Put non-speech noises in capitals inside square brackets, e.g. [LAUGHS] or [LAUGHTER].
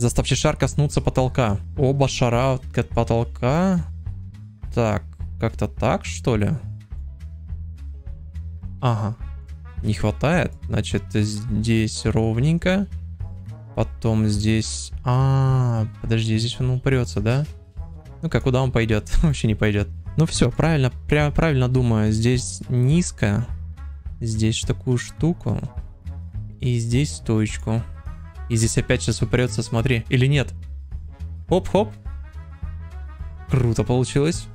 Заставьте шар коснуться потолка. Оба шара от потолка. Так, как-то так, что ли? Ага. Не хватает. Значит, здесь ровненько. Потом здесь... А, подожди, здесь он упрется, да? Ну как, куда он пойдет? [LAUGHS] Вообще не пойдет. Ну все, правильно, пря правильно думаю. Здесь низко. Здесь такую штуку. И здесь стоечку. И здесь опять сейчас упрется, смотри. Или нет? Хоп-хоп. Круто получилось.